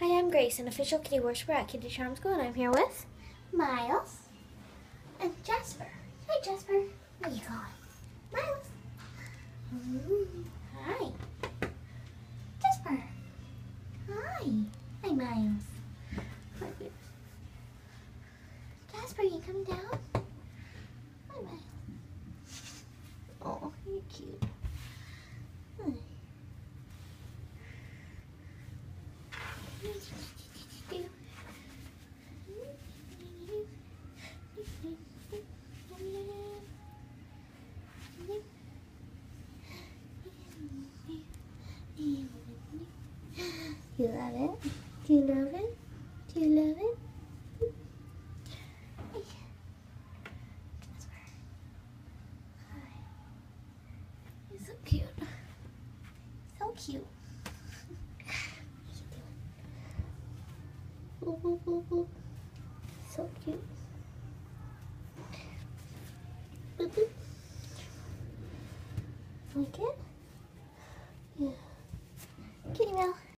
Hi, I'm Grace, an official kitty worshiper at Kitty Charm School, and I'm here with Miles and Jasper. Hi, Jasper. What are you going? Miles. Mm, Hi. Jasper. Hi. Hi, Miles. Hi. Jasper, you come down? Hi, Miles. Oh, you're cute. Hi. You love it? Do you love it? Do you love it? You're so cute. So cute. Boop, boop, boop. So cute. Like it? Yeah.